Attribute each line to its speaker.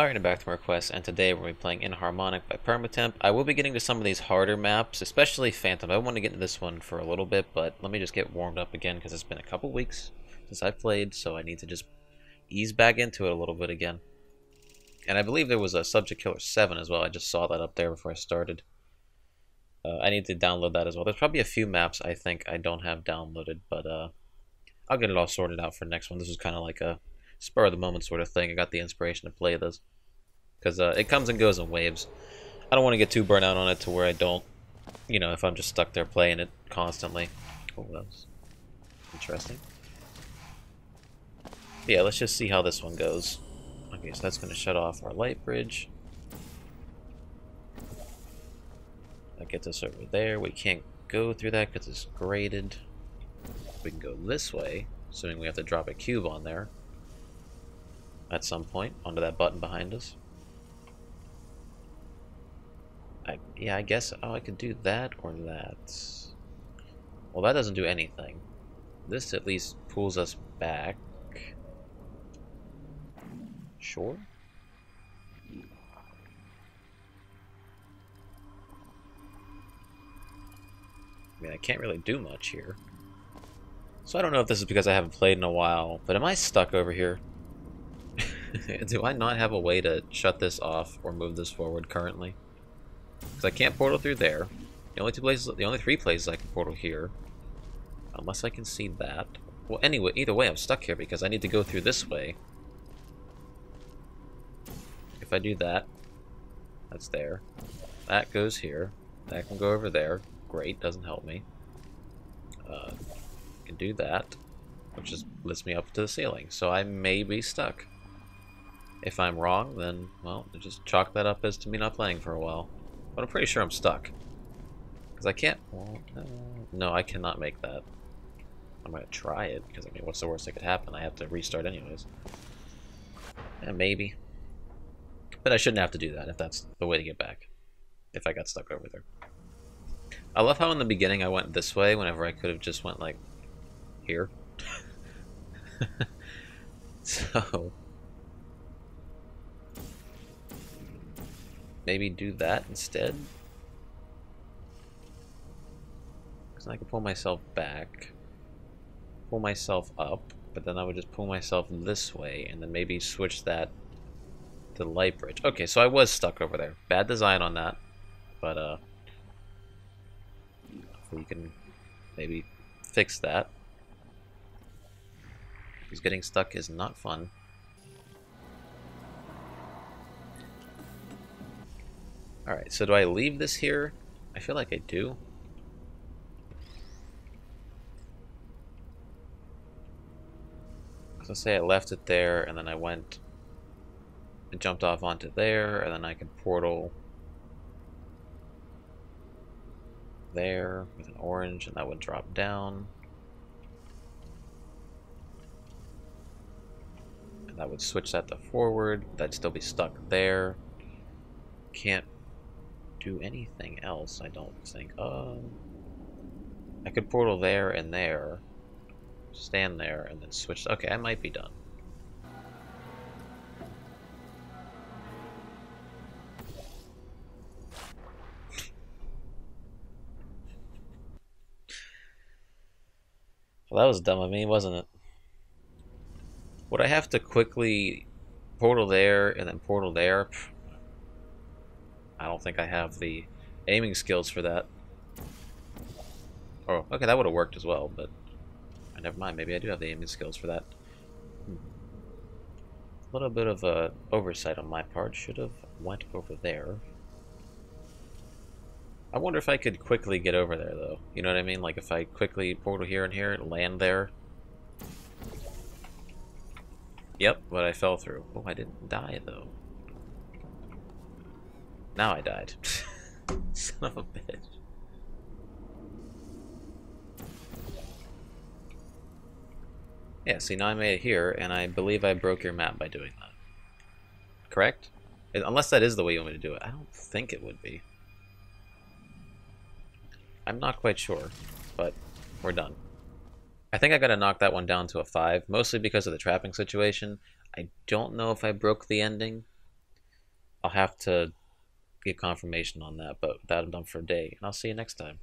Speaker 1: And back to my quest, and today we're going to be playing Inharmonic by Permatemp. I will be getting to some of these harder maps, especially Phantom. I want to get into this one for a little bit, but let me just get warmed up again, because it's been a couple weeks since I've played, so I need to just ease back into it a little bit again. And I believe there was a Subject Killer 7 as well, I just saw that up there before I started. Uh, I need to download that as well. There's probably a few maps I think I don't have downloaded, but uh, I'll get it all sorted out for next one. This is kind of like a spur of the moment sort of thing. I got the inspiration to play this because uh, it comes and goes in waves. I don't want to get too burnt out on it to where I don't, you know, if I'm just stuck there playing it constantly. Oh, that's interesting. Yeah, let's just see how this one goes. Okay, so that's going to shut off our light bridge. That gets us over there. We can't go through that because it's grated. We can go this way, assuming we have to drop a cube on there at some point onto that button behind us. I, yeah, I guess, oh, I could do that or that. Well, that doesn't do anything. This at least pulls us back. Sure. I mean, I can't really do much here. So I don't know if this is because I haven't played in a while, but am I stuck over here? do I not have a way to shut this off or move this forward currently? Because I can't portal through there. The only two places, the only three places I can portal here. Unless I can see that. Well, anyway, either way, I'm stuck here because I need to go through this way. If I do that, that's there. That goes here. That can go over there. Great, doesn't help me. Uh, can do that, which just lifts me up to the ceiling. So I may be stuck. If I'm wrong, then, well, just chalk that up as to me not playing for a while. But I'm pretty sure I'm stuck. Because I can't... Well, uh, no, I cannot make that. I'm going to try it, because, I mean, what's the worst that could happen? I have to restart anyways. Yeah, maybe. But I shouldn't have to do that if that's the way to get back. If I got stuck over there. I love how in the beginning I went this way whenever I could have just went, like, here. so... maybe do that instead. Because I could pull myself back, pull myself up, but then I would just pull myself this way, and then maybe switch that to the light bridge. Okay, so I was stuck over there. Bad design on that, but uh, we can maybe fix that. Because getting stuck is not fun. Alright, so do I leave this here? I feel like I do. So say I left it there, and then I went and jumped off onto there, and then I can portal there with an orange, and that would drop down. And that would switch that to forward. That'd still be stuck there. Can't do anything else, I don't think. Um, I could portal there and there, stand there, and then switch. Okay, I might be done. Well, that was dumb of me, wasn't it? Would I have to quickly portal there and then portal there? I don't think I have the aiming skills for that. Oh, okay, that would have worked as well, but never mind. Maybe I do have the aiming skills for that. Hmm. A little bit of a oversight on my part. Should have went over there. I wonder if I could quickly get over there, though. You know what I mean? Like, if I quickly portal here and here, land there. Yep, but I fell through. Oh, I didn't die, though. Now I died. Son of a bitch. Yeah, see, now I made it here, and I believe I broke your map by doing that. Correct? Uh, unless that is the way you want me to do it. I don't think it would be. I'm not quite sure, but we're done. I think I gotta knock that one down to a 5, mostly because of the trapping situation. I don't know if I broke the ending, I'll have to get confirmation on that, but that I'm done for a day. And I'll see you next time.